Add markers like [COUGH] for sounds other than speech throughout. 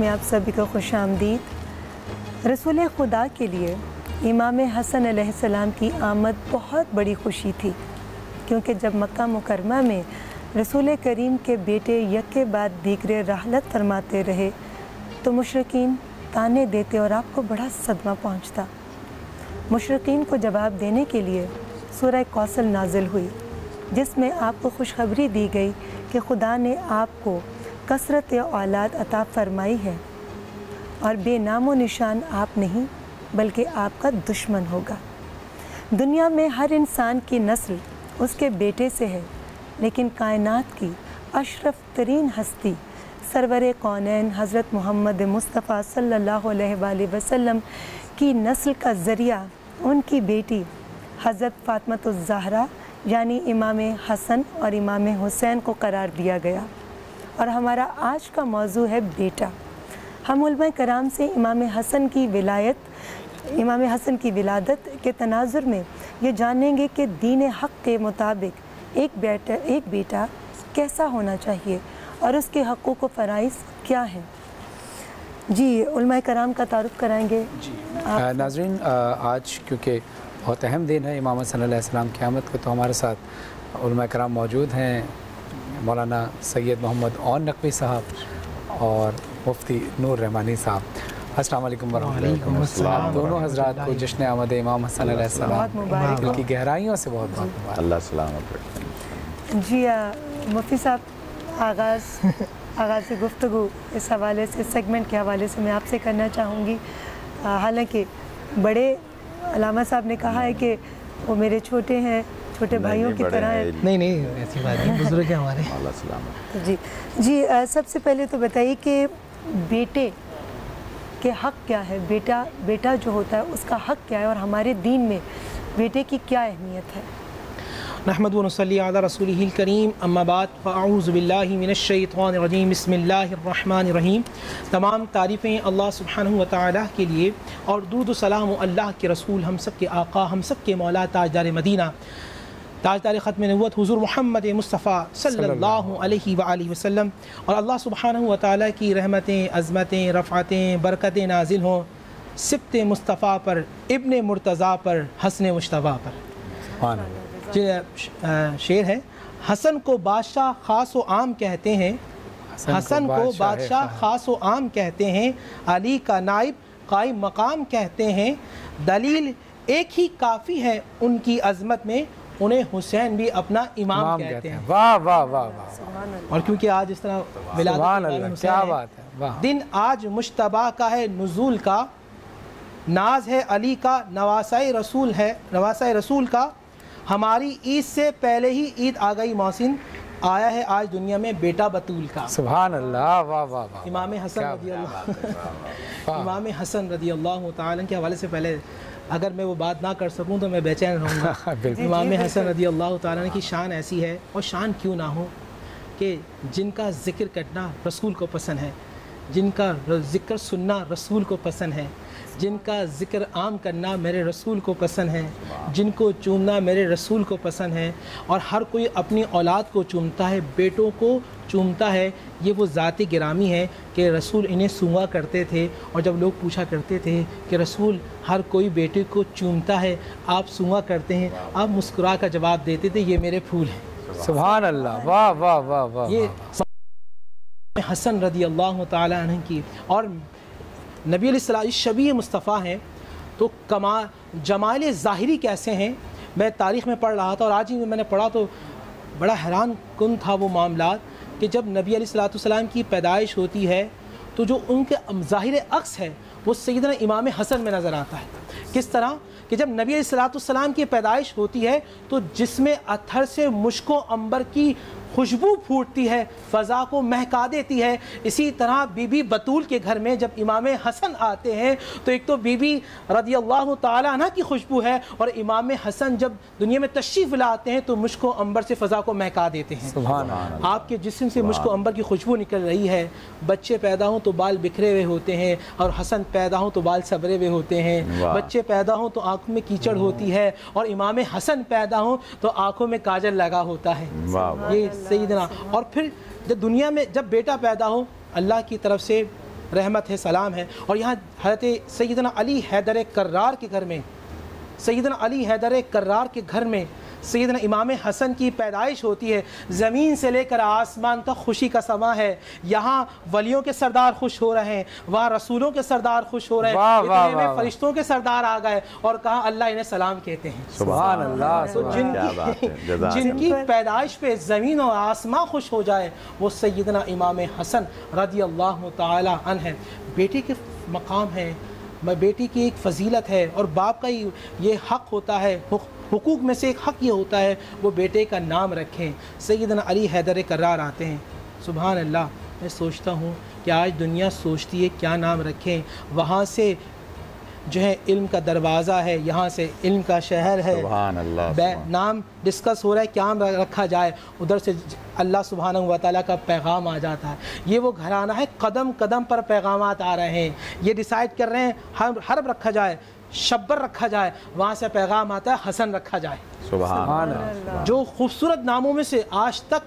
में आप सभी को खुश आमदीद। रसूल खुदा के लिए इमाम हसन अलैहिस्सलाम की आमद बहुत बड़ी खुशी थी, क्योंकि जब मक्का मुकरमा में रसूल करीम के बेटे यके बाद दीगरे रहलत फरमाते रहे तो मशरकिन ताने देते और आपको बड़ा सदमा पहुँचता। मशरकिन को जवाब देने के लिए सूरह कौसल नाजिल हुई, जिसमें आपको खुशखबरी दी गई कि खुदा ने आपको कसरत औलाद अता फरमाई है। और बेनामो निशान आप नहीं, बल्कि आपका दुश्मन होगा। दुनिया में हर इंसान की नस्ल उसके बेटे से है, लेकिन कायनात की अशरफ तरीन हस्ती, सरवर कौनैन हज़रत मोहम्मद मुस्तफ़ा सल्लल्लाहु अलैहि वसल्लम की नस्ल का ज़रिया उनकी बेटी हज़रत फ़ातमतुज़्ज़हरा यानी इमाम हसन और इमाम हुसैन को करार दिया गया। और हमारा आज का मौजू है बेटा। हम उलमा कराम से इमाम हसन की विलायत इमाम हसन की विलादत के तनाजुर में ये जानेंगे कि दीन हक़ के मुताबिक एक बेटा एक बेटा कैसा होना चाहिए और उसके हक़ों व फ़राइज़ क्या हैं। जी उलमा कराम का तारुफ कराएँगे। आ, नाजरीन आ, आज क्योंकि बहुत अहम दिन है इमाम सल्लम की आमद का तो हमारे साथ उलमा कराम मौजूद हैं। मौलाना सैयद मोहम्मद और नकवी साहब और मुफ्ती नूर रहमानी साहब। अस्सलाम वालेकुम वरहमतुल्लाह दोनों हजरात को जश्न आमद इमाम हसन दिल की गहराइयों से बहुत बहुत अल्लाह सलामत जी मुफ्ती साहब आगाज़ आगाज़ गुफ्तु इस हवाले से सेगमेंट के हवाले से मैं आपसे करना चाहूँगी। हालाँकि बड़े अलामा साहब ने कहा है कि वो मेरे छोटे हैं छोटे भाइयों की तरह हैं नहीं नहीं ऐसी बात नहीं बुज़ुर्ग हैं हमारे। [LAUGHS] जी। जी आ, सबसे पहले तो बताइए कि बेटे के हक़ क्या है? बेटा बेटा जो होता है उसका हक़ क्या है? और हमारे दीन में बेटे की क्या अहमियत है? नहमद वनसली अला रसूल करीम। अम्माबाद फ़ाउज़बिल्लिमिनशैतरजीम बसमीम तमाम तारीफ़ें अल्लाह व तआला के लिए। और सलाम अल्लाह के रसूल हम सब के आका हम सब के मौला ताजदार मदीना। ताजदार ख़त्म नबूत हुज़ूर मोहम्मद मुस्तफ़ा सल्लल्लाहु अलैहि वसल्लम और अल्लाह सुबहानहु व तआला की रहमतें अज़मतें रफ़ातें बरकतें नाजिल हों सिबत मुस्तफ़ा पर इब्न मुर्तज़ा पर हसन मुशतबा पर शेर है हसन को बादशाह ख़ास व आम कहते हैं हसन को बादशाह ख़ास व आम कहते हैं अली का नाइब कायम मकाम कहते हैं दलील एक ही काफ़ी है उनकी अजमत में उन्हें हुसैन भी अपना इमाम इमाम कहते हैं। वाह वाह वाह वाह। और क्योंकि आज इस तरह क्या बात है, वाह। दिन आज मुशतबा का है नज़ुल का। नाज है अली का नवासाई रसूल है नवासाई रसूल का। हमारी ईद से पहले ही ईद आ गई मौसिन आया है आज दुनिया में बेटा बतूल का। सुभान अल्लाह वाह वाह वाह। इमाम हसन रदी अल्लाह इमाम हसन रदी अल्लाह के हवाले से पहले अगर मैं वो बात ना कर सकूँ तो मैं बेचैन रहूँगा। [LAUGHS] इमाम हसन रदी अल्लाह ताला की शान ऐसी है और शान क्यों ना हो? कि जिनका ज़िक्र करना रसूल को पसंद है जिनका ज़िक्र सुनना रसूल को पसंद है जिनका ज़िक्र आम करना मेरे रसूल को पसंद है जिनको चूमना मेरे रसूल को पसंद है और हर कोई अपनी औलाद को चूमता है बेटों को चूमता है ये वो ज़ाती गिरामी है कि रसूल इन्हें सूँगा करते थे और जब लोग पूछा करते थे कि रसूल हर कोई बेटे को चूमता है आप सूँगा करते हैं आप मुस्कुरा कर जवाब देते थे ये मेरे फूल हैं। सुभान अल्लाह वाह वाह वाह वाह। ये हसन रदी अल्लाह अन्हु की और नबी शबी मुस्तफ़ा हैं तो कमा, जमाल ज़ाहरी कैसे हैं? मैं तारीख़ में पढ़ रहा था और आज ही मैंने पढ़ा तो बड़ा हैरान कन था वो मामला कि जब नबी सलाम की पैदाइश होती है तो जो उनके ज़ाहिर अक्स है, वो सैदना इमाम हसन में नज़र आता है। किस तरह? कि जब नबी सलाम की पैदाइश होती है तो जिसमें अत्थर से मुश्को अंबर की खुशबू फूटती है फ़ज़ा को महका देती है। इसी तरह बीबी बतूल के घर में जब इमाम हसन आते हैं तो एक तो बीबी रदी अल्लाह तला की खुशबू है और इमाम हसन जब दुनिया में तशरीफ़ लाते हैं तो मुश्को अंबर से फ़ज़ा को महका देते हैं। आपके जिसम से मुश्को अंबर की खुशबू निकल रही है। बच्चे पैदा हों तो बाल बिखरे हुए होते हैं और हसन पैदा हों तो बाल सबरे हुए होते हैं। बच्चे पैदा हों तो आँखों में कीचड़ होती है और इमाम हसन पैदा हों तो आँखों में काजल लगा होता है। ये सईदना और फिर जब दुनिया में जब बेटा पैदा हो अल्लाह की तरफ़ से रहमत है सलाम है। और यहाँ हज़रत सैदना अली हैदर करार के घर में सैदना अली हैदर करार के घर में सैदना इमाम हसन की पैदाइश होती है। ज़मीन से लेकर आसमान तक खुशी का समा है। यहाँ वलियों के सरदार खुश हो रहे हैं वहाँ रसूलों के सरदार खुश हो रहे हैं। फरिश्तों के सरदार आ गए और कहा अल्लाह इन्हें सलाम कहते हैं। अल्लाह तो जिनकी [LAUGHS] जिनकी पैदाइश पे ज़मीन और आसमां खुश हो जाए वो सैदना इमाम हसन रदी अल्लाह ताला अन है बेटी के मकाम है बेटी की एक फजीलत है और बाप का ही ये हक होता है हुक- हुकूक में से एक हक ये होता है वो बेटे का नाम रखें। सैदना अली हैदर करार आते हैं। सुबह अल्लाह मैं सोचता हूँ कि आज दुनिया सोचती है क्या नाम रखें। वहाँ से जो है इल्म का दरवाज़ा है यहाँ से इल्म का शहर है। अल्लाह नाम डिस्कस हो रहा है क्या रखा जाए। उधर से अल्लाह सुबहान व ताला का पैगाम आ जाता है। ये वो घराना है कदम कदम पर पैगाम आ रहे हैं। ये डिसाइड कर रहे हैं हर हरब रखा जाए। शब्बर रखा जाए वहाँ से पैगाम आता है हसन रखा जाए। जो खूबसूरत नामों में से आज तक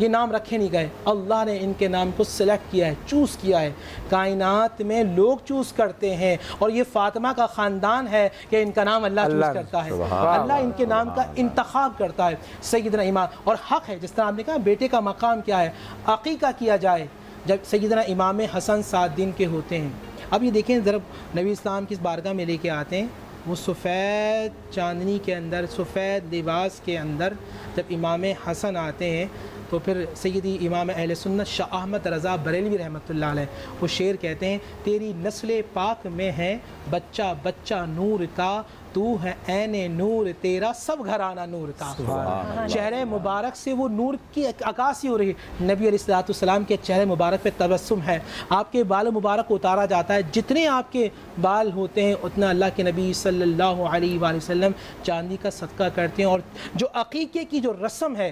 ये नाम रखे नहीं गए अल्लाह ने इनके नाम को सिलेक्ट किया है चूज़ किया है। कायनात में लोग चूज़ करते हैं और ये फातिमा का ख़ानदान है कि इनका नाम अल्लाह चूज़ करता है। अल्लाह इनके नाम का इंतखाब करता है सैदना इमाम। और हक़ है जिस तरह आपने कहा बेटे का मकाम क्या है? अकीका किया जाए जब सैदना इमाम हसन सात दिन के होते हैं। अब ये देखें, ज़रा नबी इस्लाम किस बारगाह में लेके आते हैं? वो सफ़ेद चांदनी के अंदर, सफ़ेद लिबास के अंदर जब इमाम हसन आते हैं तो फिर सैदी इमाम अहल सुन्नत शाह अहमद रज़ा बरेलवी अलैह वो शेर कहते हैं तेरी नस्ल पाक में है बच्चा बच्चा नूर का तू है ऐन नूर तेरा सब घराना नूर का। चेहरे मुबारक से वो नूर की अक्कासी हो रही है। नबी अलैहिस्सलाम के चेहरे मुबारक पे तबस्सुम है। आपके बाल मुबारक को उतारा जाता है। जितने आपके बाल होते हैं उतना अल्लाह के नबी सल्लल्लाहु अलैहि वसल्लम चांदी का सदका करते हैं। और जो अकीक़े की जो रस्म है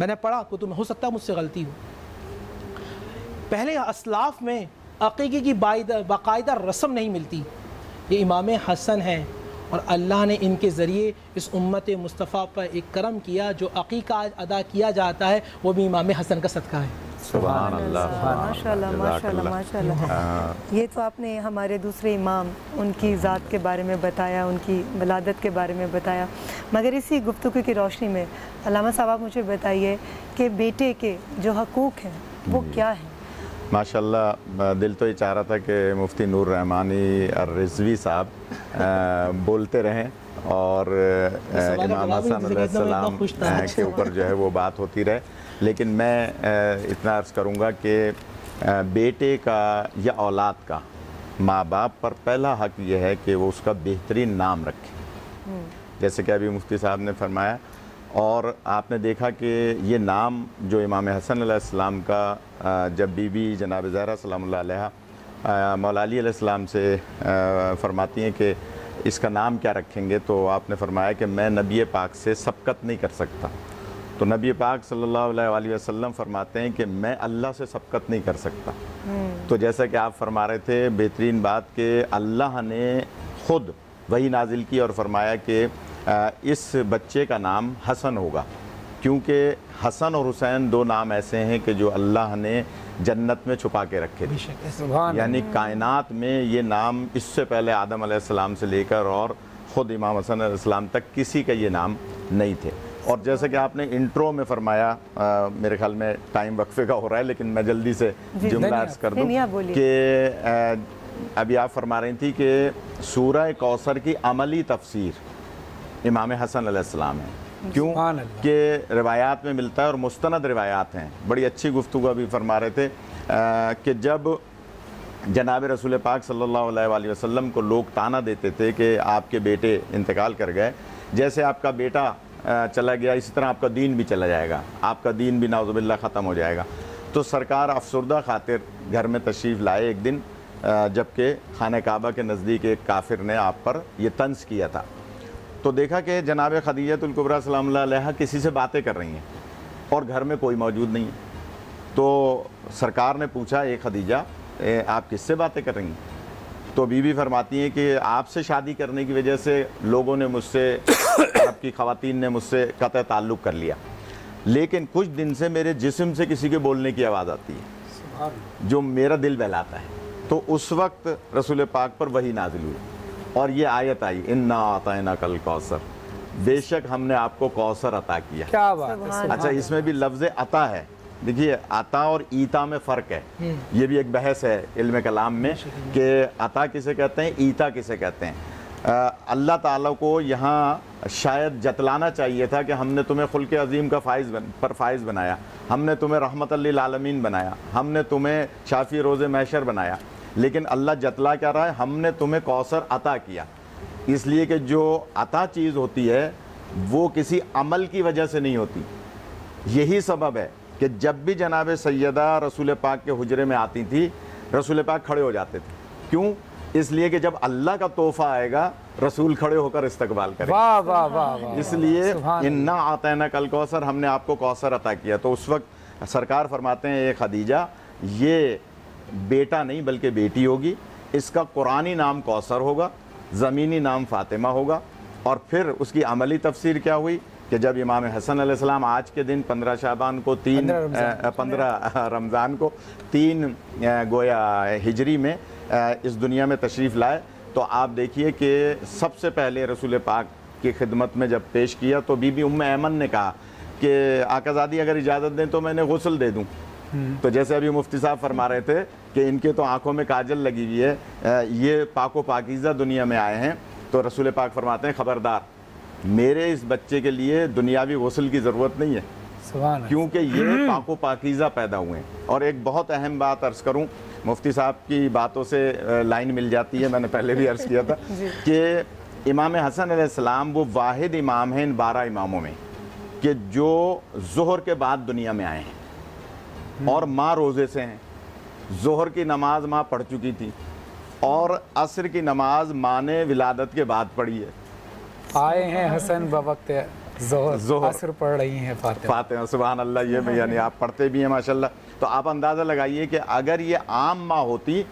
मैंने पढ़ा कुतुब में हो सकता है मुझसे गलती हो। पहले असलाफ में अकीक़े की बाकायदा रस्म नहीं मिलती। ये इमाम हसन है। और अल्लाह ने इनके ज़रिए इस उम्मत मुस्तफ़ा पर एक करम किया जो अकीका अदा किया जाता है वो भी इमाम हसन का सदका है। सुभान अल्लाह माशाल्लाह माशाल्लाह माशाल्लाह। हाँ। ये तो आपने हमारे दूसरे इमाम उनकी ज़ात के बारे में बताया उनकी वलादत के बारे में बताया। मगर इसी गुफ्तु की रोशनी में अलामा साहब आप मुझे बताइए कि बेटे के जो हकूक़ हैं वो क्या हैं? माशाल्लाह दिल तो ये चाह रहा था कि मुफ्ती नूर रहमानी और रिजवी साहब बोलते रहें और का इमाम हसन ज़िंदगी में इतना अलैहिस्सलाम, खुश था। अ, के ऊपर जो है वो बात होती रहे। लेकिन मैं इतना अर्ज़ करूँगा कि बेटे का या औलाद का माँ बाप पर पहला हक यह है कि वो उसका बेहतरीन नाम रखे। जैसे कि अभी मुफ्ती साहब ने फरमाया और आपने देखा कि ये नाम जो इमाम हसन अलैहिस्सलाम का जब बीबी जनाब ज़हरा सलाम मौला अली से फरमाती हैं कि इसका नाम क्या रखेंगे तो आपने फरमाया कि मैं नबी पाक से सबकत नहीं कर सकता। तो नबी पाक सल्लल्लाहु अलैहि वसल्लम फरमाते हैं कि मैं अल्लाह से सबकत नहीं कर सकता। तो जैसा कि आप फरमा रहे थे बेहतरीन बात कि अल्लाह ने खुद वही नाजिल की और फरमाया कि इस बच्चे का नाम हसन होगा क्योंकि हसन और हुसैन दो नाम ऐसे हैं कि जो अल्लाह ने जन्नत में छुपा के रखे थे। यानी कायनात में ये नाम इससे पहले आदम अलैहिस्सलाम से लेकर और ख़ुद इमाम हसन अलैहिस्सलाम तक किसी का ये नाम नहीं थे। और जैसे कि आपने इंट्रो में फरमाया मेरे ख्याल में टाइम वक्फे का हो रहा है लेकिन मैं जल्दी से जुमला अर्ज़ कर दूँ। कि अभी आप फरमा रही थी कि सूरह कौसर की अमली तफसीर इमाम हसन अलैहिस्सलाम है। क्यों। कि रिवायात में मिलता है और मुस्तनद रिवायात हैं। बड़ी अच्छी गुफ्तु अभी फरमा रहे थे कि जब जनाब रसूल पाक सल्लल्लाहु अलैहि वसल्लम को लोग ताना देते थे कि आपके बेटे इंतकाल कर गए जैसे आपका बेटा चला गया इसी तरह आपका दीन भी चला जाएगा। आपका दीन भी नाउजुबिल्ला ख़त्म हो जाएगा। तो सरकार अफसरदा खातिर घर में तशरीफ़ लाए एक दिन जबकि खान काबा के नज़दीक एक काफिर ने आप पर यह तंज किया था। तो देखा कि जनाब खदीजतुल्कुबरा सलाम किसी से बातें कर रही हैं और घर में कोई मौजूद नहीं है। तो सरकार ने पूछा ए खदीजा ए, आप किससे बातें कर रही हैं? तो बीबी फरमाती हैं कि आपसे शादी करने की वजह से लोगों ने मुझसे [COUGHS] आपकी खातन ने मुझसे कत ताल्लुक़ कर लिया। लेकिन कुछ दिन से मेरे जिस्म से किसी के बोलने की आवाज़ आती है। जो मेरा दिल बहलाता है। तो उस वक्त रसूल पाक पर वही नाजिल हुई। और ये आयत आई इन्ना आतना कल कौसर। बेशक हमने आपको कौसर अता किया। क्या बात अच्छा इसमें भी लफ्ज़ अता है। देखिए अता और ईता में फ़र्क है। ये भी एक बहस है इल्म कलाम में कि अता किसे कहते हैं ईता किसे कहते हैं। अल्लाह ताला को यहाँ शायद जतलाना चाहिए था कि हमने तुम्हें खुल के अजीम का फ़ाइज़ बन, पर फ़ाइज़ बनाया। हमने तुम्हें रहमत आलमीन बनाया। हमने तुम्हें शाफ़ी रोज़ मैशर बनाया। लेकिन अल्लाह जतला क्या रहा है? हमने तुम्हें कौसर अता किया। इसलिए कि जो अता चीज़ होती है वो किसी अमल की वजह से नहीं होती। यही सबब है कि जब भी जनाब सैदा रसूल पाक के हुजरे में आती थी रसूल पाक खड़े हो जाते थे। क्यों? इसलिए कि जब अल्लाह का तोहफा आएगा रसूल खड़े होकर इस्तकबाल करें वाह वाह वाह इसलिए इन्ना आता है ना कल कौसर हमने आपको कौसर अता किया। तो उस वक्त सरकार फरमाते हैं ये खदीजा ये बेटा नहीं बल्कि बेटी होगी इसका कुरानी नाम कौसर होगा ज़मीनी नाम फ़ातिमा होगा और फिर उसकी अमली तफसीर क्या हुई कि जब इमाम हसन अलैहिस्सलाम आज के दिन पंद्रह शाबान को तीन 15 रमज़ान। पंद्रह रमज़ान को तीन गोया हिजरी में इस दुनिया में तशरीफ़ लाए तो आप देखिए कि सबसे पहले रसूल पाक की खिदमत में जब पेश किया तो बीबी उम्म ऐमन ने कहा कि आकाज़ादी अगर इजाज़त दें तो मैंने गसल दे दूँ तो जैसे अभी मुफ्ती साहब फरमा रहे थे कि इनके तो आँखों में काजल लगी हुई है ये पाको पाकिज़ा दुनिया में आए हैं। तो रसूल पाक फरमाते हैं ख़बरदार मेरे इस बच्चे के लिए दुनियावी गसल की ज़रूरत नहीं है क्योंकि ये पाको पाकिज़ा पैदा हुए हैं। और एक बहुत अहम बात अर्ज़ करूँ मुफ्ती साहब की बातों से लाइन मिल जाती है मैंने पहले भी अर्ज़ किया था [LAUGHS] कि इमाम हसन अलैहिस्सलाम वो वाहिद इमाम हैं इन बारह इमामों में कि जो जोहर के बाद दुनिया में आए हैं। और माँ रोज़े से हैं। जोहर की नमाज़ माँ पढ़ चुकी थी और असर की नमाज़ माँ ने विलादत के बाद पढ़ी है। आए हैं हसन बवक्त जोहर। पढ़ रही हैं फातिमा फातिहा सुबहान अल्लाह ये भी यानी आप पढ़ते भी हैं माशाल्लाह। तो आप अंदाज़ा लगाइए कि अगर ये आम माँ होती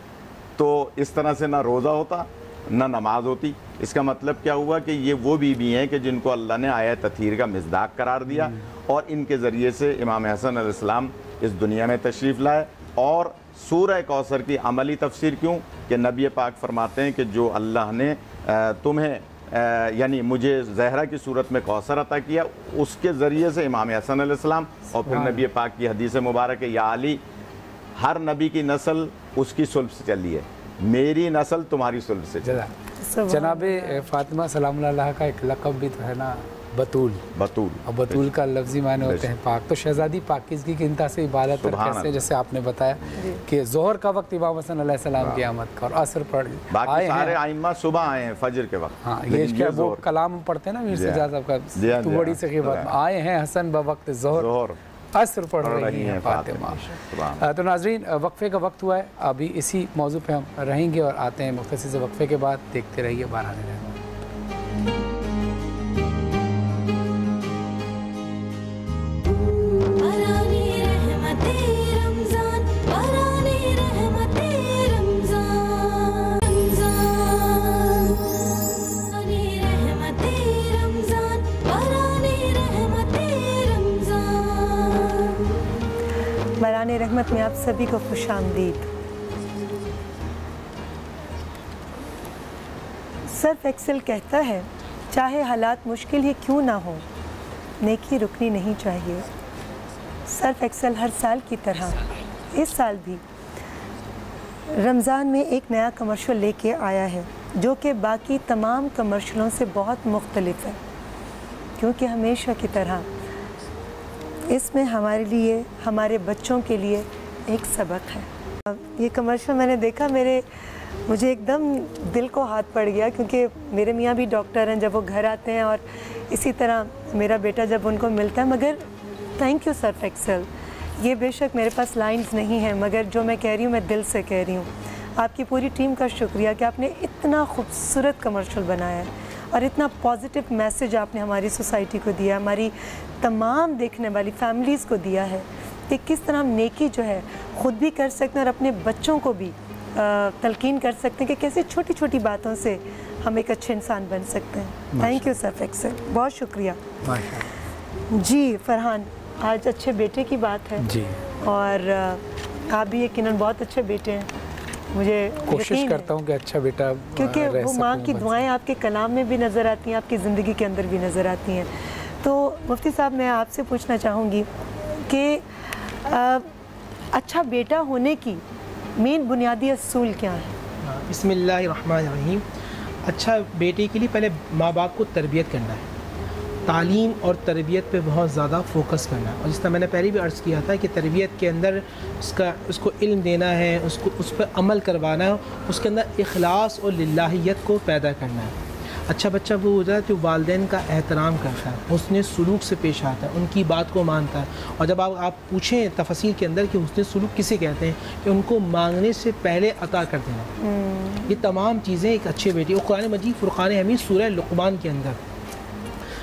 तो इस तरह से ना रोज़ा होता ना नमाज़ होती। इसका मतलब क्या हुआ कि ये वो बीबी हैं कि जिनको अल्लाह ने आया तथीर का मजदाक करार दिया और इनके ज़रिए से इमाम हसन अलैहिस्सलाम इस दुनिया में तशरीफ़ लाए। और सूरह कौसर की अमली तफसीर क्यों? कि नबी पाक फरमाते हैं कि जो अल्लाह ने तुम्हें यानी मुझे जहरा की सूरत में कौसर अता किया उसके ज़रिए से इमाम हसन अलैहिस्सलाम और फिर नबी पाक की हदीस मुबारक या अली हर नबी की नस्ल उसकी सुल्ब से चली है। मेरी नस्ल तुम्हारी सुल्ब से चली जनाब फातिमा सलाम का एक लक़ब भी तो है ना बतूल। बतूल अब बतूल का लफ्जी माने होते हैं पाक। तो शहजादी पाकिजगी की इंतहा से इबादत और कैसे जैसे आपने बताया कि जोहर का वक्त इमाम हसन अलैहिस्सलाम की आमद का और असर पढ़ बाकी आए सारे हैं सुबह आए हैं फजर के वक्त। हाँ ये क्या वो कलाम पढ़ते हैं ना मीर हाँ। सजाद साहब का हाँ, तू बड़ी हाँ। सखी बात। हाँ। आए हैं हसन बवक्त जोहर। जोहर। असर पड़ रही हैं फातिमा। तो नाजरीन वक्फे का वक्त हुआ है। अभी इसी मौजू पर हम रहेंगे और आते हैं मुख्तर से वक्फे के बाद। देखते रहिए बारह रहमान बरान रहमत में आप सभी को खुश आमदीद। सर्फ एक्सेल कहता है, चाहे हालात मुश्किल ही क्यों ना हो, नेकी रुकनी नहीं चाहिए। सर्फ एक्सेल हर साल की तरह, इस साल भी रमज़ान में एक नया कमर्शियल लेके आया है, जो कि बाकी तमाम कमर्शियलों से बहुत मुख्तलिफ़ है, क्योंकि हमेशा की तरह इसमें हमारे लिए, हमारे बच्चों के लिए एक सबक है। ये कमर्शियल मैंने देखा, मेरे, मुझे एकदम दिल को हाथ पड़ गया क्योंकि मेरे मियाँ भी डॉक्टर हैं, जब वो घर आते हैं और इसी तरह मेरा बेटा जब उनको मिलता है, मगर थैंक यू सर एक्सेल ये बेशक मेरे पास लाइंस नहीं हैं, मगर जो मैं कह रही हूँ, मैं दिल से कह रही हूँ। आपकी पूरी टीम का शुक्रिया कि आपने इतना खूबसूरत कमर्शल बनाया है। और इतना पॉजिटिव मैसेज आपने हमारी सोसाइटी को दिया हमारी तमाम देखने वाली फैमिलीज़ को दिया है कि किस तरह हम नेकी जो है ख़ुद भी कर सकते हैं और अपने बच्चों को भी तलकीन कर सकते हैं कि कैसे छोटी छोटी बातों से हम एक अच्छे इंसान बन सकते हैं। थैंक यू सर एक्सेल बहुत शुक्रिया। जी फरहान आज अच्छे बेटे की बात है। जी। और आप भी यकीनन बहुत अच्छे बेटे हैं। मुझे कोशिश करता हूँ कि अच्छा बेटा क्योंकि वो माँ की दुआएँ आपके कलाम में भी नज़र आती हैं आपकी ज़िंदगी के अंदर भी नज़र आती हैं। तो मुफ्ती साहब मैं आपसे पूछना चाहूँगी कि अच्छा बेटा होने की मेन बुनियादी असूल क्या है? बसमीम अच्छा बेटे के लिए पहले माँ बाप को तरबियत करना है। तालीम और तरबियत पे बहुत ज़्यादा फोकस करना है। और जिस तरह मैंने पहले भी अर्ज़ किया था कि तरबियत के अंदर उसका उसको इल्म देना है उसको उस पर अमल करवाना है उसके अंदर अखलास और लाहीत को पैदा करना है। अच्छा बच्चा वो होता है जो वालदेन का एहतराम करता है उसने सलूक से पेश आता है उनकी बात को मानता है। और जब आप आप पूछें तफसीर के अंदर कि उसने सलूक किसे कहते हैं कि उनको मांगने से पहले अता कर देना। ये तमाम चीज़ें एक अच्छे बेटी और कुरान मजीद फ़ुरक़ान हमीद सूरह लुक़मान के अंदर।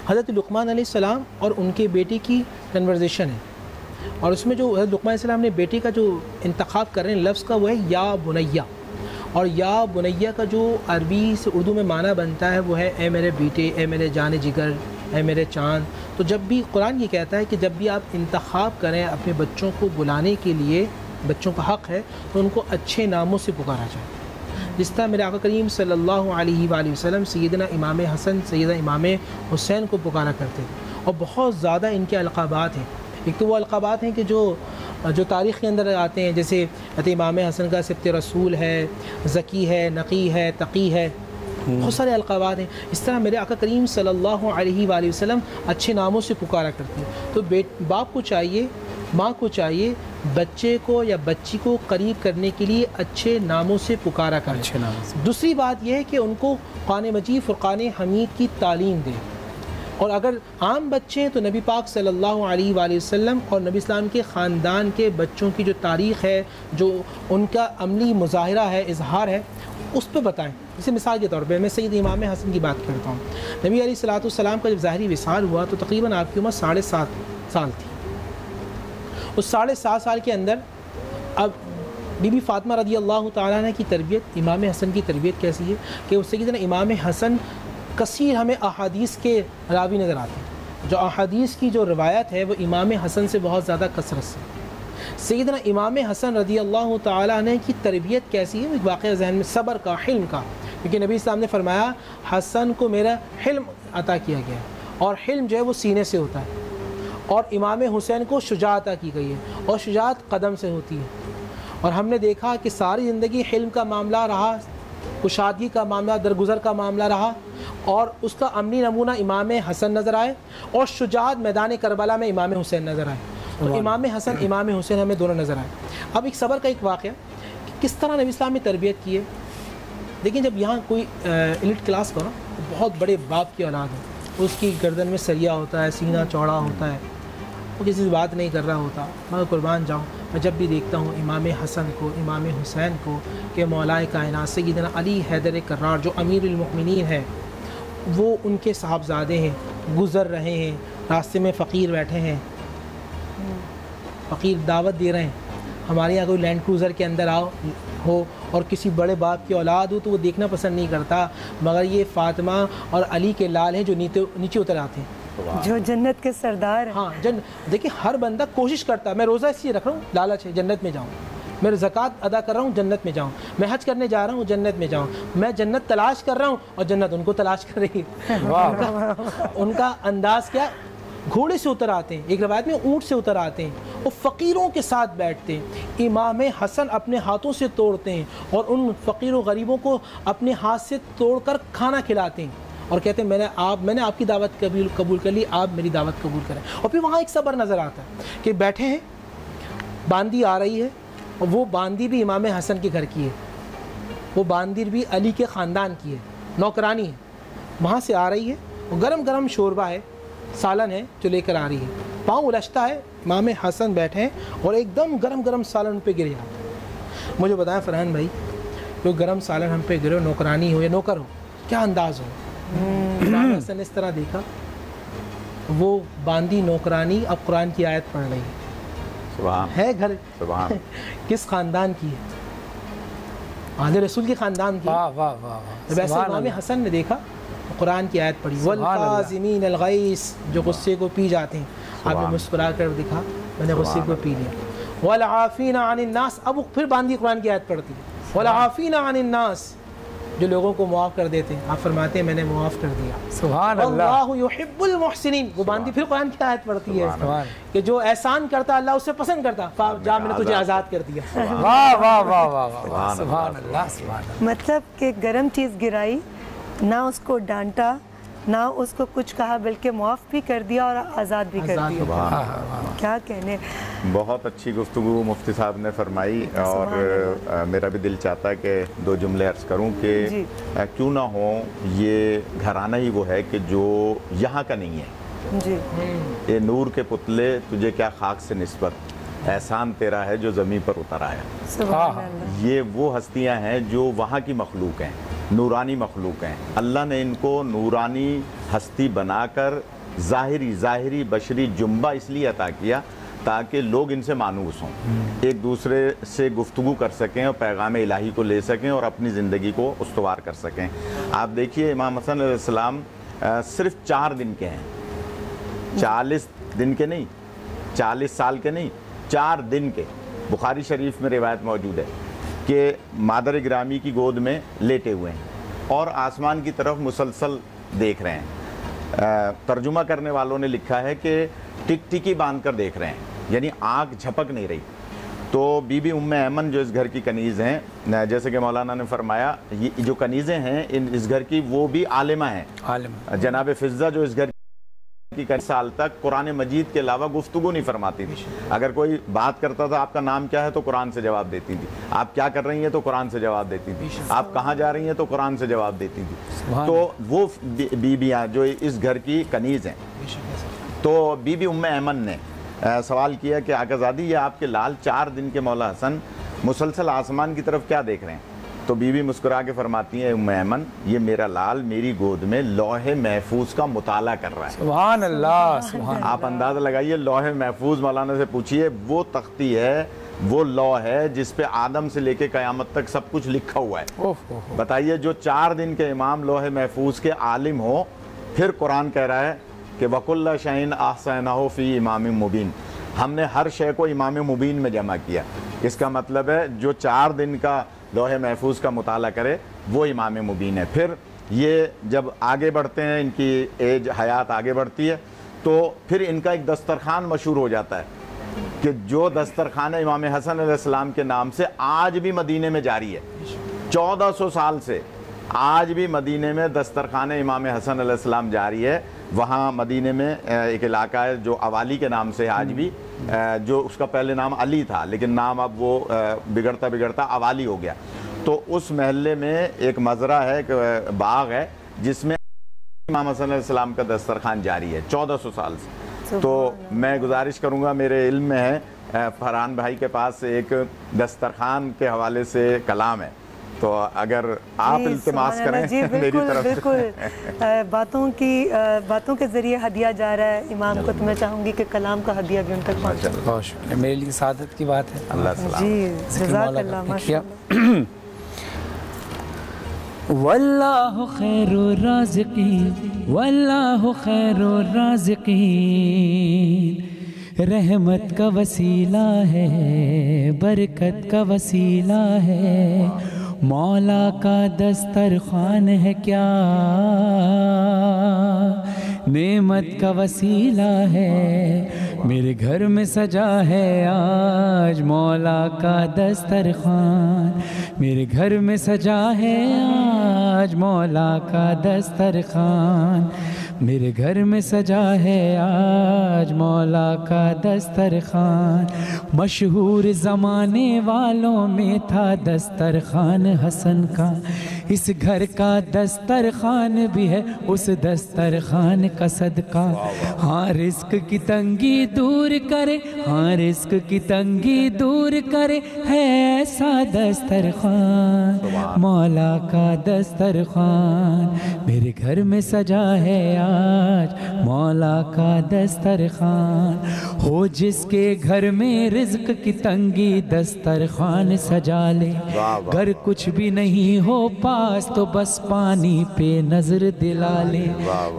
हज़रत लुक़मान सलाम और उनके बेटे की कन्वर्जेशन है। और उसमें जो हज़रत लुक़मान सलाम ने बेटे का जो इंतखब कर रहे हैं, लफ्ज़ का, वो है या बुनैया। और या बुनैया का जो अरबी से उर्दू में माना बनता है, वो है ए मेरे बेटे ए मेरे जान जिगर ए मेरे चाँद। तो जब भी कुरान ये कहता है कि जब भी आप इंतखब करें अपने बच्चों को बुलाने के लिए, बच्चों का हक़ है तो उनको अच्छे नामों से पुकारा जाए। जिस तरह मेरे आका करीम सल्लल्लाहु अलैहि वसल्लम सैदना इमाम हसन सैदना इमाम हुसैन को पुकारा करते थे और बहुत ज़्यादा इनके अलक़ाबात हैं। एक तो वो अलक़ाबात हैं कि जो जो तारीख़ के अंदर आते हैं, जैसे इमाम हसन का सिबत रसूल है, ज़की है, नकी है, तकी है, बहुत सारे अलक़ाबात हैं। इस तरह मेरे आका करीम सल्लल्लाहु अलैहि वसल्लम अच्छे नामों से पुकारा करते हैं। तो बेट बाप को चाहिए, माँ को चाहिए बच्चे को या बच्ची को करीब करने के लिए अच्छे नामों से पुकारा करें। अच्छे नामों से। दूसरी बात यह है कि उनको क़ुरान मजीद फ़ुरक़ान हमीद की तालीम दें। और अगर आम बच्चे हैं तो नबी पाक सल्लल्लाहु अलैहि वसल्लम और नबी इस्लाम के ख़ानदान के बच्चों की जो तारीख़ है जो उनका अमली मुजाहरा है इजहार है उस पर बताएँ। जैसे मिसाल के तौर पर मैं सैद इमाम हसन की बात करता हूँ। नबी सलाम का जब ज़ाहरी विसाल हुआ तो तकरीबन आपकी उम्र साढ़े सात साल थी। उस साढ़े सात साल के अंदर, अब बीबी फातमा रदी अल्लाह तआला की तरबियत, इमाम हसन की तरबियत कैसी है कि उससे की इमाम हसन कसर हमें अहादीस के रावी नज़र आते हैं। जो अहादीस की जो रवायत है, वो इमाम हसन से बहुत ज़्यादा कसरत से। सैदना इमाम हसन रदी अल्लाह तआला की तरबियत कैसी है? वाक़ जहन में सब्र का, हिल्म का। क्योंकि नबी इस्लाम ने फरमाया, हसन को मेरा हिल्म अता किया गया और हिल्म जो है वो सीने से होता है। और इमाम हुसैन को शुजात की गई है और शुजात कदम से होती है। और हमने देखा कि सारी ज़िंदगी हिल्म का मामला रहा कुशादगी का मामला दरगुजर का मामला रहा और उसका अमली नमूना इमाम हसन नज़र आए और शुजात मैदान करबला में इमाम हुसैन नज़र आए। तो इमाम हसन इमाम हुसैन हमें दोनों नज़र आए। अब एक सबर का एक वाक़ कि किस तरह नबी इस्लाम ने तरबियत की है? देखिए जब यहाँ कोई एलिट क्लास का ना तो बहुत बड़े बाप की औलाद है। उसकी गर्दन में सरिया होता है सीना चौड़ा होता है। वो किसी से बात नहीं कर रहा होता, मैं कुर्बान जाऊँ। मैं जब भी देखता हूँ इमाम हसन को, इमाम हुसैन को कि मौलाए कायनात सैदना अली हैदर करार, जो अमीरमिन है, वो उनके साहबजादे हैं, गुज़र रहे हैं, रास्ते में फ़कीर बैठे हैं। फ़कीर दावत दे रहे हैं, हमारे यहाँ कोई लैंड क्रूज़र के अंदर आओ, हो और किसी बड़े बाप की औलाद हो तो वो देखना पसंद नहीं करता, मगर ये फ़ातिमा और अली के लाल हैं जो नीचे नीचे उतर आते हैं। जो जन्नत के सरदार हैं। हाँ जन देखिए हर बंदा कोशिश करता है मैं रोज़ा इसलिए रख रहा हूँ लालच है जन्नत में जाऊँ। मैं ज़क़़त अदा कर रहा हूँ जन्नत में जाऊँ। मैं हज करने जा रहा हूँ जन्नत में जाऊँ। मैं जन्नत तलाश कर रहा हूँ और जन्नत उनको तलाश कर रही है। [LAUGHS] उनका, उनका अंदाज क्या? घोड़े से उतर आते हैं एक रवायत में ऊँट से उतर आते हैं वो फ़कीरों के साथ बैठते हैं। इमाम हसन अपने हाथों से तोड़ते हैं और उन फ़कीर गरीबों को अपने हाथ से तोड़कर खाना खिलाते हैं। और कहते हैं, मैंने आप, मैंने आपकी दावत कबूल कबूल कर ली, आप मेरी दावत कबूल करें। और फिर वहाँ एक सब्र नज़र आता है कि बैठे हैं, बांदी आ रही है, और वो बांदी भी इमाम हसन के घर की है। वो बांदी भी अली के ख़ानदान की है, नौकरानी है। वहाँ से आ रही है और गरम गरम शोरबा है, सालन है जो लेकर आ रही है। पाँव उलझता है, इमाम हसन बैठे हैं और एकदम गरम गरम सालन उन पर गिर जाता है। मुझे बताया फरहान भाई, जो गरम सालन हम पे गिरे नौकरानी हो या नौकर हो, क्या अंदाज हो? हसन ने इस तरह देखा वो बांदी नौकरानी अब कुरान की आयत पढ़ रही है। है घर? [LAUGHS] किस खानदान की है? आधे रसूल के खानदान की वाह वाह वाह वाह। तो वैसे इमाम हसन ने देखा कुरान की आयत पढ़ी। सुभान अलगैस जो गुस्से को पी जाते हैं। आपने मुस्कुरा कर दिखा मैंने गुस्से को पी लिया। वलआफीन अनिन्नास अब फिर बांदी कुरान की आयत पढ़ती है। वलआफीन अनिन्नास जो लोगों को मुआफ़ कर देते हैं। आप फरमाते हैं मैंने मुआफ़ कर दिया। सुबह अल्लाह। अल्लाह युहिब्बुल मुहसिनीन। वो बांधी फिर कुरान की आयत पड़ती है कि जो एहसान करता अल्लाह उसे पसंद करता जा मैंने तुझे आज़ाद कर दिया। वाह वाह वाह वाह वाह सुभान सुभान अल्लाह, अल्लाह सुभान अल्लाह मतलब कि गर्म चीज़ गिराई ना उसको डांटा ना उसको कुछ कहा बल्कि मुआफ़ भी कर दिया और आज़ाद भी कर आज़ाद दिया। सुबह क्या कहने? बहुत अच्छी गुफ्तु मुफ्ती साहब ने फरमाई और अ, मेरा भी दिल चाहता है कि दो जुमले अर्ज़ करूँ कि क्यों ना हो ये घराना ही वो है कि जो यहाँ का नहीं है। जी। ये नूर के पुतले तुझे क्या खाक से नस्बत? एहसान तेरा है जो ज़मीन पर उतर आया। हाँ। अल्लाह। ये वो हस्तियाँ हैं जो वहाँ की मखलूक हैं। नूरानी मखलूक हैं। अल्लाह ने इनको नूरानी हस्ती बनाकर ज़ाहरी ज़ाहरी बशरी जुम्बा इसलिए अता किया ताकि लोग इनसे मानूस हों। एक दूसरे से गुफ्तगु कर सकें और पैगाम इलाही को ले सकें और अपनी ज़िंदगी को उसवार कर सकें। आप देखिए इमाम हसन अ, सिर्फ़ चार दिन के हैं। चालीस दिन के नहीं चालीस साल के नहीं चार दिन के। बुखारी शरीफ में रिवायत मौजूद है। कि मादर ग्रामी की गोद में लेटे हुए हैं और आसमान की तरफ़ मुसलसल देख रहे हैं। तर्जुमा करने वालों ने लिखा है कि टिक टिकी बाँध कर देख रहे हैं यानी आँख झपक नहीं रही। तो बीबी उम्म ऐमन जो इस घर की कनीज़ हैं जैसे कि मौलाना ने फरमाया ये जो कनीज़ें हैं इन इस घर की वो भी आलिमा हैं। आलिम। जनाब फिजा जो इस घर की कई साल तक कुरान मजीद के अलावा गुफ्तगु नहीं फरमाती थी। अगर कोई बात करता था आपका नाम क्या है तो कुरान से जवाब देती थी। आप क्या कर रही हैं तो कुरान से जवाब देती थी। आप कहाँ जा रही हैं तो कुरान से जवाब देती थी। तो वो बीबियाँ जो इस घर की कनीज़ हैं। तो बीबी उम्म ऐमन ने सवाल किया कि आकाजादी ये आपके लाल चार दिन के मौला हसन मुसलसल आसमान की तरफ़ क्या देख रहे हैं? तो बीबी मुस्कुरा के फरमाती है उम्म ये मेरा लाल मेरी गोद में लोहे महफूज का मुताला कर रहा है। सुभान अल्लाह सुभान आप अंदाज़ा लगाइए लोहे महफूज मौलाना से पूछिए वो तख्ती है वो लौ है जिस पे आदम से लेके कयामत तक सब कुछ लिखा हुआ है। बताइए जो चार दिन के इमाम लोहे महफूज के आलिम हो फिर कुरान कह रहा है कि वकुल्ला शाइन आसना फ़ी इमाम मुबीन। हमने हर शय को इमाम मुबीन में जमा किया। इसका मतलब है जो चार दिन का लोहे महफूज का मुताला करे, वो इमाम मुबीन है। फिर ये जब आगे बढ़ते हैं, इनकी एज, हयात आगे बढ़ती है तो फिर इनका एक दस्तरखान मशहूर हो जाता है कि जो दस्तरखान इमाम हसन अलैहिस्सलाम के नाम से आज भी मदीने में जारी है। 1400 साल से आज भी मदीने में दस्तरखान इमाम हसन अलैहिस्सलाम जारी है। वहाँ मदीने में एक इलाका है जो अवाली के नाम से आज भी। जो उसका पहले नाम अली था लेकिन नाम अब वो बिगड़ता बिगड़ता अवाली हो गया। तो उस महल्ले में एक मज़रा है एक बाग है जिसमें इमाम हसन अलैहिस्सलाम का दस्तरखान जारी है 1400 साल से। तो मैं गुजारिश करूँगा मेरे इल्म में है फरहान भाई के पास एक दस्तरखान के हवाले से कलाम है। तो अगर आप जी, इल्तमास जी करें [LAUGHS] मेरी बिल्कुल तरफ़ बिल्कुल। [LAUGHS] बातों की बातों के ज़रिए हदिया जा रहा है। इमाम को तो मैं चाहूँगी कि कलाम का हदिया भी उन तक पहुँचे। बहुत शुक्रिया। मेरे लिए सादत की बात है। अल्लाह सलाम। जी। वल्लाहु खैरु राज़िकीन वल्लाहु खैरु राज़िकीन। रहमत का वसीला है बरकत का वसीला है। मौला का दस्तरखान है क्या? नेमत का वसीला है, मेरे घर में सजा है आज। मौला का दस्तरखान, मेरे घर में सजा है आज। मौला का दस्तरखान मेरे घर में सजा है आज मौला का दस्तरखान। मशहूर ज़माने वालों में था दस्तरखान हसन का इस घर का दस्तरखान भी है उस दस्तरखान का सदका। हाँ रिस्क की तंगी दूर करे हाँ रिस्क की तंगी दूर करे है ऐसा दस्तरखान मौला का दस्तरखान। मेरे घर में सजा है आज मौला का दस्तरखान। हो जिसके घर में रिज्क की तंगी दस्तरखान सजा ले। घर कुछ भी नहीं हो पास तो बस पानी पे नज़र दिला ले।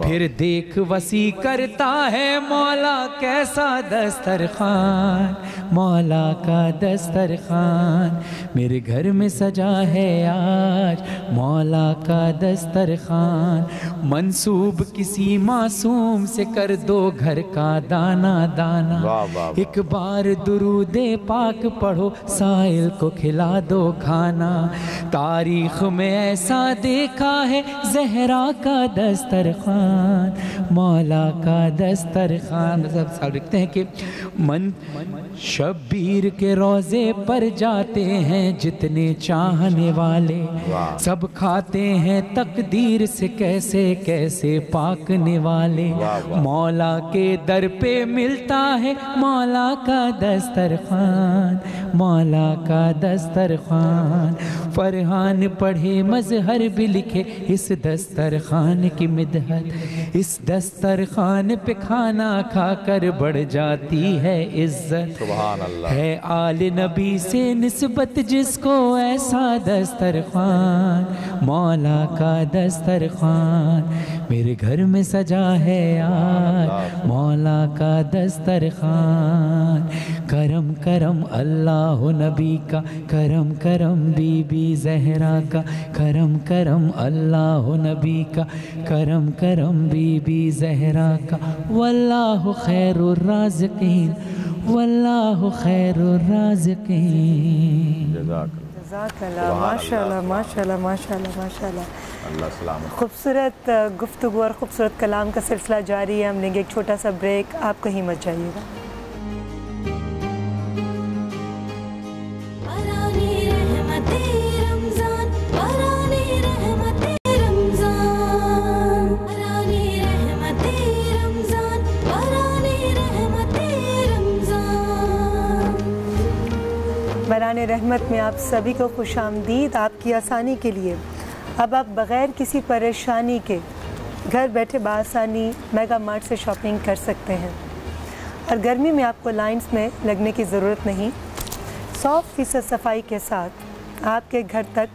फिर देख वसी करता है मौला कैसा दस्तरखान। मौला का दस्तरखान मेरे घर में सजा है आज मौला का दस्तरखान मंसूब किसी मासूम से कर दो घर का दाना दाना। एक बार दुरूदे पाक पढ़ो साहिल को खिला दो खाना। तारीख में ऐसा देखा है जहरा का दस्तरखान मौला का दस्तरखान। सब साल लिखते हैं कि मन, मन शब्बीर के रोज़े पर जाते हैं जितने चाहने वाले। सब खाते हैं तकदीर से कैसे कैसे पाकने वाले। मौला के दर पे मिलता है मौला का दस्तरखान मौला का दस्तरखान। फरहान पढ़े मजहर भी लिखे इस दस्तरखान की मिदहत। इस दस्तरखान पे खाना खाकर बढ़ जाती है इज़्ज़त। है आल नबी से नस्बत जिसको ऐसा दस्तरखान मौला का दस्तरखान। मेरे घर में सजा है यार मौला का दस्तरखान। करम करम अल्लाह नबी का करम करम बीबी जहरा का। करम करम अल्लाह नबी का करम करम बीबी जहरा का। वल्लाह खैरुर राज़िकीन वल्लाह खैरुर राज़िकीन जज़ाकल्लाह जज़ाकल्लाह माशाल्लाह माशाल्लाह माशाल्लाह माशाल्लाह अल्लाह सलामत खूबसूरत गुफ्तु और खूबसूरत कलाम का सिलसिला जारी है। हम लेंगे एक छोटा सा ब्रेक आप कहीं मत जाइएगा। बरान रहमत में आप सभी को खुश आमदीद आपकी आसानी के लिए। अब आप बग़ैर किसी परेशानी के घर बैठे बसानी मेगा मार्ट से शॉपिंग कर सकते हैं। और गर्मी में आपको लाइंस में लगने की ज़रूरत नहीं। सौ फ़ीसद सफ़ाई के साथ आपके घर तक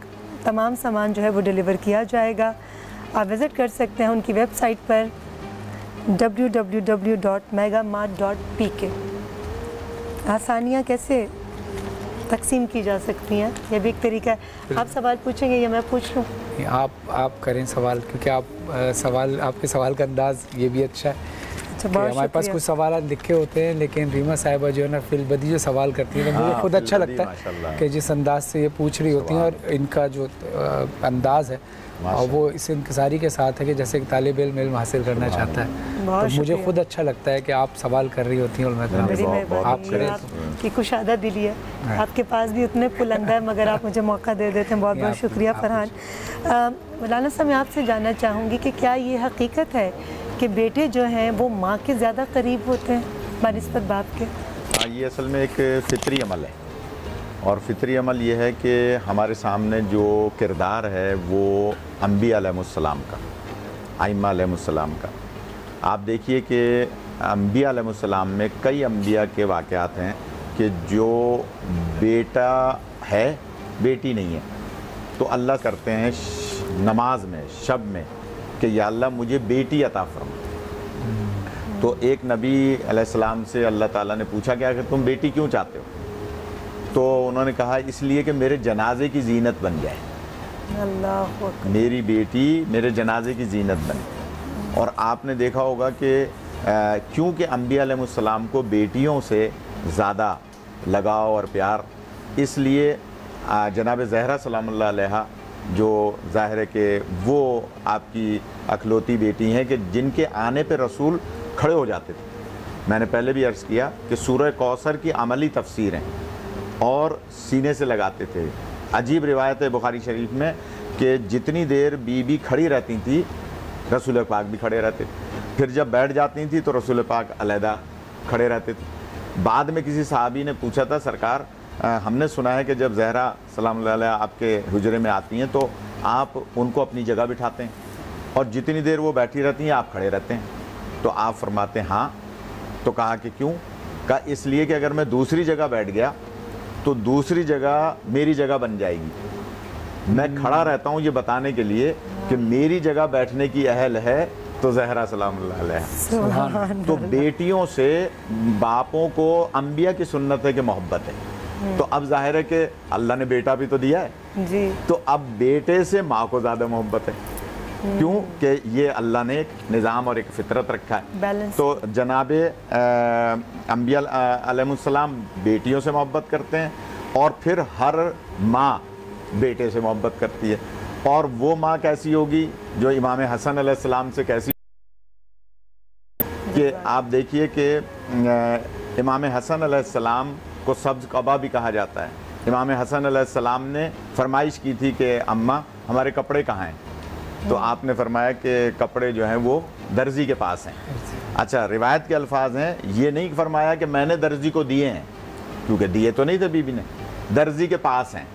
तमाम सामान जो है वो डिलीवर किया जाएगा। आप विज़िट कर सकते हैं उनकी वेबसाइट पर www.megamart.pk आसानियाँ कैसे तकसीम की जा सकती हैं? ये भी एक तरीका है। आप सवाल पूछेंगे या मैं पूछ लूँ? आप आप करें सवाल क्योंकि आप अ, सवाल आपके सवाल का अंदाज ये भी अच्छा है अच्छा हमारे पास कुछ सवाल लिखे होते हैं लेकिन रीमा साहिबा जो है ना फिलबदी जो सवाल करती है मुझे हाँ, खुद अच्छा लगता है कि जिस अंदाज से ये पूछ रही होती हैं और इनका जो अंदाज है और वो इस इंकसारी के साथ है कि जैसे कि तालब इल्म इल्म हासिल करना चाहता है। तो मुझे खुद अच्छा लगता है कि आप सवाल कर रही होती हैं और मैं कर बड़ी रहा हूँ। आप है, करें आपकी कुशादा दिली है। आपके पास भी उतने पुलंदा है मगर आप मुझे मौका दे देते हैं। बहुत बहुत शुक्रिया फरहान। मौलाना साहब मैं आपसे जानना चाहूँगी कि क्या ये हकीकत है कि बेटे जो हैं वो माँ के ज़्यादा करीब होते हैं बनस्बत बाप के? हाँ ये असल में एक फितरी अमल है। और फितरी अमल ये है कि हमारे सामने जो किरदार है वो अम्बी अलैहिस्सलाम का आइमा अलैहिस्सलाम का। आप देखिए कि अम्बिया में कई अम्बिया के वाक़यात हैं कि जो बेटा है बेटी नहीं है। तो अल्लाह करते हैं नमाज़ में शब में कि या अल्लाह मुझे बेटी अता फरमा। तो एक नबी अलैहिस्सलाम से अल्लाह ताला ने पूछा क्या कि तुम बेटी क्यों चाहते हो? तो उन्होंने कहा इसलिए कि मेरे जनाजे की जीनत बन जाए। अल्लाह मेरी बेटी मेरे जनाजे की जीनत बने और आपने देखा होगा कि क्योंकि अम्बिया अलैहिस्सलाम को बेटियों से ज़्यादा लगाव और प्यार, इसलिए जनाब जहरा सलाम जो ज़ाहिर कि वो आपकी अखलौती बेटी हैं कि जिनके आने पर रसूल खड़े हो जाते थे। मैंने पहले भी अर्ज़ किया कि सूरह कौसर की अमली तफसीर और सीने से लगाते थे। अजीब रिवायत है बुखारी शरीफ में कि जितनी देर बीबी खड़ी रहती थी रसूल पाक भी खड़े रहते। फिर जब बैठ जाती थी तो रसूल पाक अलहदा खड़े रहते थे। बाद में किसी साहबी ने पूछा था सरकार अ, हमने सुना है कि जब जहरा सलाम आपके हजरे में आती हैं तो आप उनको अपनी जगह बिठाते हैं और जितनी देर वो बैठी रहती हैं आप खड़े रहते हैं। तो आप फरमाते हैं हाँ। तो कहा कि क्यों? कहा इसलिए कि अगर मैं दूसरी जगह बैठ गया तो दूसरी जगह मेरी जगह बन जाएगी। मैं खड़ा रहता हूँ ये बताने के लिए कि मेरी जगह बैठने की अहल है तो जहरा सलाम तो बेटियों से बापों को अम्बिया की सुन्नत है कि मोहब्बत है। तो अब ज़ाहिर है कि अल्लाह ने बेटा भी तो दिया है। जी। तो अब बेटे से माँ को ज़्यादा मोहब्बत है। क्यों? कि ये अल्लाह ने एक निज़ाम और एक फितरत रखा है। तो जनाब अम्बिया बेटियों से मोहब्बत करते हैं और फिर हर माँ बेटे से मोहब्बत करती है। और वो माँ कैसी होगी जो इमाम हसन अलैहिस्सलाम से कैसी कि आप देखिए कि इमाम हसन अलैहिस्सलाम को सब्ज कबा भी कहा जाता है। इमाम हसन अलैहिस्सलाम ने फरमाइश की थी कि अम्मा हमारे कपड़े कहाँ हैं? तो आपने फरमाया कि कपड़े जो हैं वो दर्जी के पास हैं। अच्छा रिवायत के अल्फाज हैं ये नहीं फरमाया कि मैंने दर्जी को दिए हैं क्योंकि दिए तो नहीं थे बीबी ने। दर्जी के पास हैं।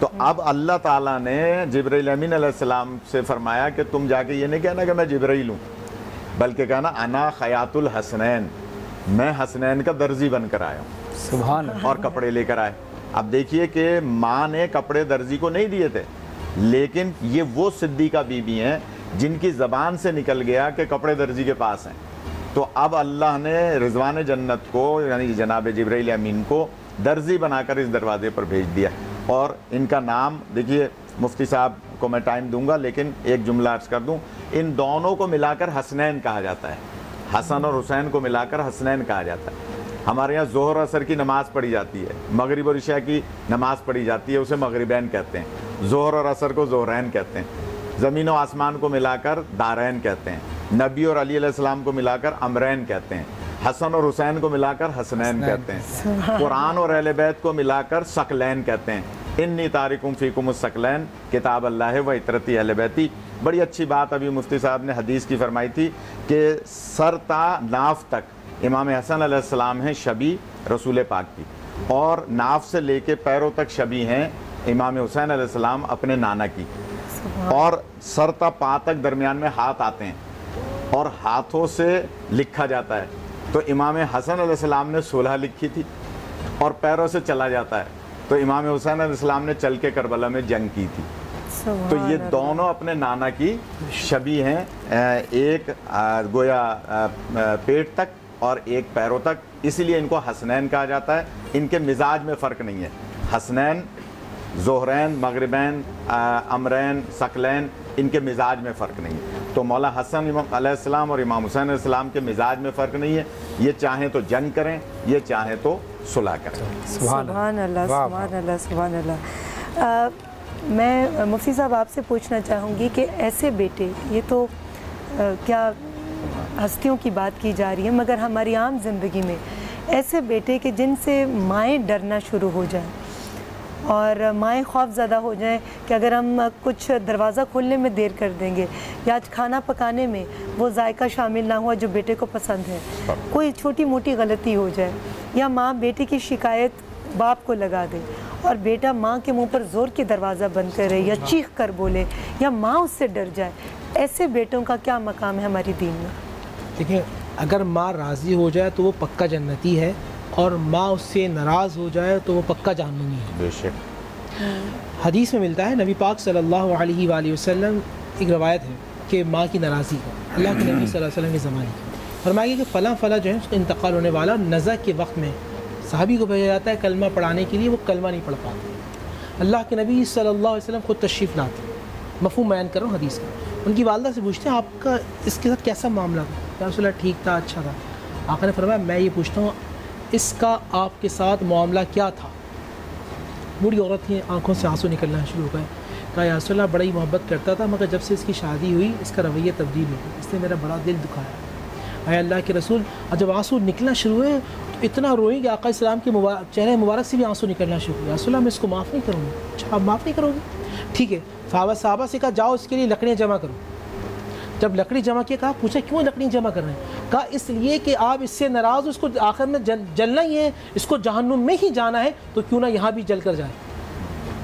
तो अब अल्लाह ताला ने जिब्राइल अमीन अलैहिस्सलाम से फरमाया कि तुम जाके ये नहीं कहना कि मैं जिब्राइल हूँ बल्कि कहना अना खयातुल हसनैन मैं हसनैन का दर्जी बनकर आया हूँ और कपड़े लेकर आए। अब देखिए कि माँ ने कपड़े दर्जी को नहीं दिए थे लेकिन ये वो सिद्दीका बीबी हैं जिनकी ज़बान से निकल गया कि कपड़े दर्जी के पास हैं। तो अब अल्लाह ने रिजवान जन्नत को यानी जनाब जब्राइल अमीन को दर्जी बनाकर इस दरवाजे पर भेज दिया। और इनका नाम, देखिए, मुफ्ती साहब को मैं टाइम दूँगा, लेकिन एक जुमला अर्ज़ कर दूँ। इन दोनों को मिलाकर हसनैन कहा जाता है। हसन और हुसैन को मिलाकर हसनैन कहा जाता है। हमारे यहाँ जोहर असर की नमाज़ पढ़ी जाती है। मगरिब और इशा की नमाज़ पढ़ी जाती है, उसे मगरबैन कहते हैं। जोहर और असर को जोहरैन कहते हैं। ज़मीन और आसमान को मिलाकर दारैन कहते हैं। नबी और अली को मिलाकर अमरैन कहते हैं। हसन और हुसैन को मिलाकर हसनैन कहते हैं। कुरान और अहल बैत को मिलाकर सकलैन कहते हैं। इन्नी तारिकुम फ़ीकुम सकलैन किताब अल्लाह व इतरती अहल बैती। बड़ी अच्छी बात अभी मुफ्ती साहब ने हदीस की फरमाई थी कि सरता नाफ तक इमाम हसन अलैहिस्सलाम हैं शबी रसूल पाक की। और नाफ से लेके पैरों तक शबी हैं इमाम हुसैन अलैहिस्सलाम अपने नाना की। और सरता पा तक दरमियान में हाथ आते हैं। और हाथों से लिखा जाता है। तो इमाम हसन अलैहिस्सलाम ने सोलह लिखी थी और पैरों से चला जाता है। तो इमाम हुसैन अलैहिस्सलाम ने चल के करबला में जंग की थी। तो ये दोनों अपने नाना की शबी हैं एक गोया पेट तक और एक पैरों तक। इसीलिए इनको हसनैन कहा जाता है। इनके मिजाज में फ़र्क नहीं है। हसनैन जोहरैन मगरबैन अमरैन सकलैन इनके मिजाज में फ़र्क नहीं है। तो मौला हसन इमाम और इमाम हुसैन अलैहिस्सलाम के मिजाज में फ़र्क नहीं है। ये चाहें तो जंग करें ये चाहें तो सुलह करें। सुभान सुभान अल्लाह वाह, सुभान अल्लाह सुभान अल्लाह। मैं मुफ्ती साहब आपसे पूछना चाहूँगी कि ऐसे बेटे ये तो अ, क्या हस्तियों की बात की जा रही है मगर हमारी आम ज़िंदगी में ऐसे बेटे के जिनसे माएँ डरना शुरू हो जाएँ और माएँ खौफ ज़्यादा हो जाएँ कि अगर हम कुछ दरवाज़ा खोलने में देर कर देंगे या आज खाना पकाने में वो जायका शामिल ना हुआ जो बेटे को पसंद है। कोई छोटी मोटी गलती हो जाए या माँ बेटे की शिकायत बाप को लगा दे और बेटा माँ के मुँह पर ज़ोर के दरवाज़ा बंद करे या चीख कर बोले या माँ उससे डर जाए ऐसे बेटों का क्या मकाम है हमारी दीन में? देखिए अगर माँ राज़ी हो जाए तो वो पक्का जन्नती है। और माँ उससे नाराज़ हो जाए तो वो पक्का जहन्नुमी है बेशक। हदीस में मिलता है नबी पाक सल्लल्लाहु अलैहि वसल्लम एक रवायत है कि माँ की नाराज़ी है अल्लाह के नबी सल्लल्लाहु अलैहि वसल्लम के ज़माने की। फरमाइए कि फ़लाँ फ़ला जो है उसका इंतकाल होने वाला नज़ा के वक्त में साहबी को भेजा जाता है कलमा पढ़ाने के लिए वो कलमा नहीं पढ़ पाते। अल्लाह के नबी सल्लल्लाहु अलैहि वसल्लम खुद तशरीफ़ लाते मफहूम बयान करो हदीस का। उनकी वालदा से पूछते हैं आपका इसके साथ कैसा मामला था? या रसूल ठीक था अच्छा था? आखिर ने फरमाया मैं ये पूछता हूँ इसका आपके साथ मामला क्या था? बूढ़ी औरत की आँखों से आँसू निकलना शुरू हो गए। कहा, या रसूल अल्लाह बड़ा ही मोहब्बत करता था, मगर जब से इसकी शादी हुई, इसका रवैया तब्दील हो गया। इसने मेरा बड़ा दिल दुखाया। अय अल्लाह के रसूल और जब आँसू निकलना शुरू हुए तो इतना रोई कि आका इस्लाम के मुबारक चेहरे मुबारक से भी आँसू निकलना शुरू हुए। रसूल मैं इसको माफ़ नहीं करूँगी। अच्छा आप माफ़ नहीं करोगे? ठीक है साहबा साहबा से कहा, जाओ, इसके लिए लकड़ियाँ जमा करो। जब लकड़ी जमा किया, कहा, पूछा, क्यों लकड़ी जमा कर रहे हैं? कहा इसलिए कि आप इससे नाराज़ हो इसको आखिर में जल, जलना ही है इसको जहन्नुम में ही जाना है तो क्यों ना यहाँ भी जल कर जाए?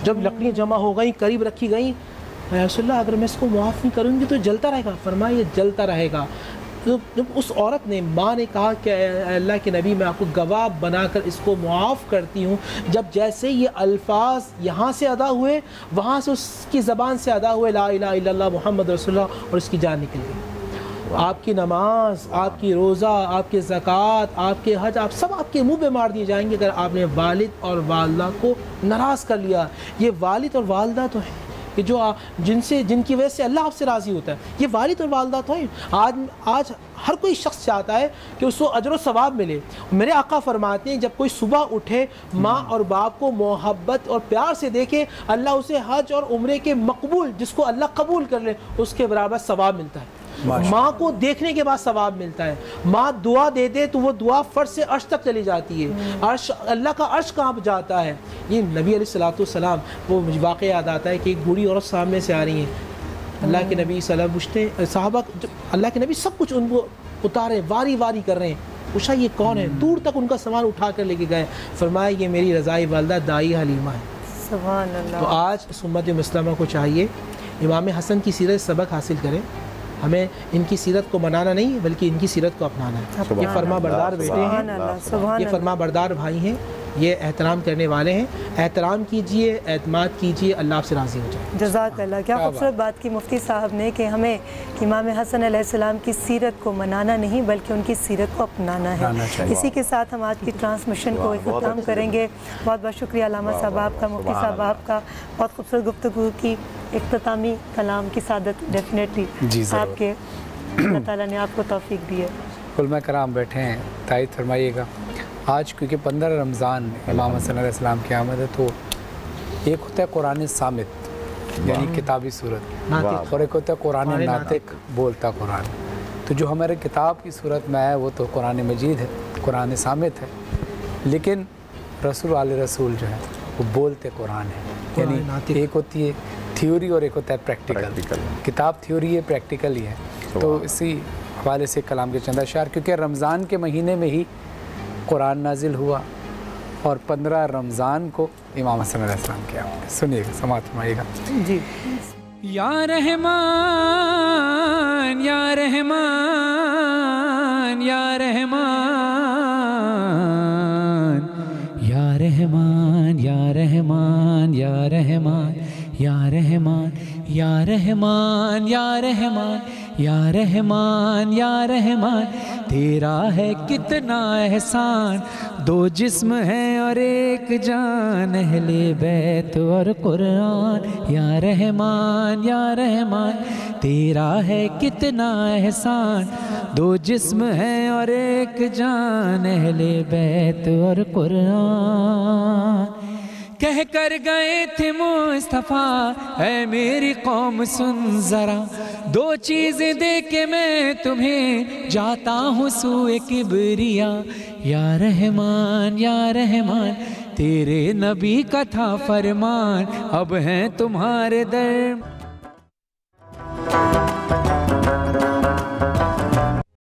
जब लकड़ियाँ जमा हो गई करीब रखी गई रसोल्ला अगर मैं इसको मुआफ़ नहीं करूँगी तो जलता रहेगा फरमाया ये जलता रहेगा। तो जब उस औरत ने माँ ने कहा कि अल्लाह के नबी मैं आपको गवाह बनाकर इसको मुआफ़ करती हूँ। जब जैसे ये अल्फाज यहाँ से अदा हुए वहाँ से उसकी ज़बान से अदा हुए ला इल्लल्लाह मोहम्मद रसोल्ला और इसकी जान निकल गई। आपकी नमाज़ आपकी रोज़ा आपके ज़क़़त आपके हज आप सब आपके मुँह पे मार दिए जाएँगे अगर आपने वालिद और वालदा को नाराज़ कर लिया। ये वालिद और वालदा तो है। कि जो जिनसे जिनकी वजह से अल्लाह आपसे राज़ी होता है ये वालिद और वालदा तो है। आज आज हर कोई शख्स चाहता है कि उसको अजर सवाब मिले। मेरे आका फरमाते हैं जब कोई सुबह उठे माँ और बाप को मोहब्बत और प्यार से देखे अल्लाह उसे हज और उम्र के मकबूल जिसको अल्लाह कबूल कर ले उसके बराबर सवाब मिलता है। माँ को देखने के बाद सवाब मिलता है। माँ दुआ दे दे तो वो दुआ फर्श से अर्श तक चली जाती है। अर्श अल्लाह का अर्श कहाँ जाता है। ये नबी सलाम वो मुझे वाक़ याद आता है कि एक बूढ़ी औरत सामने से आ रही है। अल्लाह के नबी सलाम पूछते साहबा जब अल्लाह के नबी सब कुछ उनको उतारे वारी वारी कर रहे हैं। पूछा ये कौन है? दूर तक उनका सामान उठा कर लेके गए। फरमाया ये मेरी रज़ाई वालदा दाई हलीमा है। तो आज इस उम्मत को चाहिए इमाम हसन की सीरत सबक हासिल करें। हमें इनकी सीरत को मनाना नहीं बल्कि इनकी सीरत को अपनाना है। ये फरमा बरदार बेटे हैं। ये फरमा बरदार भाई हैं। ये एहतराम करने वाले हैं। एहतराम कीजिए एतमाद कीजिए अल्लाह आपसे राज़ी हो जाए। जजाक अल्लाह क्या खूबसूरत बात की मुफ्ती साहब ने कि हमें इमाम हसन अलैहिस्सलाम की सीरत को मनाना नहीं बल्कि उनकी सीरत को अपनाना है। इसी के साथ हम आज की ट्रांसमिशन को इख्ताम करेंगे। बहुत बहुत शुक्रिया वाह, साहब आपका मुफ्ती साहब आपका। बहुत खूबसूरत गुफ्तु की इख्तामी कलाम की सादत डेफिनेटली आपके अल्लाह ताला ने आपको तौफीक दी है। कुलमा कराम बैठे हैं तायद फरमाइएगा। आज क्योंकि पंद्रह रमज़ान इमाम हसन अलैहिस्सलाम की आमद है तो एक होता है कुरान सामित यानी किताबी सूरत। और एक होता है कुरान नातिक। बोलता कुरान। तो जो हमारे किताब की सूरत में आया वो तो कुरान मजीद है कुरान सामित है। लेकिन रसूल आल रसूल जो है वो बोलते कुरान है। यानी एक होती है थ्योरी और एक होता है प्रैक्टिकल। किताब थ्योरी है प्रैक्टिकल ही है। तो इसी हवाले से कलाम के चंद अशार क्योंकि रमज़ान के महीने में ही कुरान नाजिल हुआ और पंद्रह रमज़ान को इमाम हसन अलैहिस्सलाम किया सुनिएगा समात फरमाइएगा जी। या रहमान या रहमान या रहमान या रहमान या रहमान या रहमान या रहमान या रहमान या रहमान या रहमान या रहमान, तेरा है कितना एहसान। दो जिस्म है और एक जान अहले बैत और कुरान। या रहमान या रहमान, तेरा है कितना एहसान। दो जिस्म है और एक जान अहले बैत और कुरान। कह कर गए थे मुस्तफ़ा है मेरी कौम सुन ज़रा, दो चीज़ें दे के मैं तुम्हें, जाता हूँ सूए किबरिया, या रहमान या रहमान, तेरे नबी का था फरमान, अब हैं तुम्हारे दर।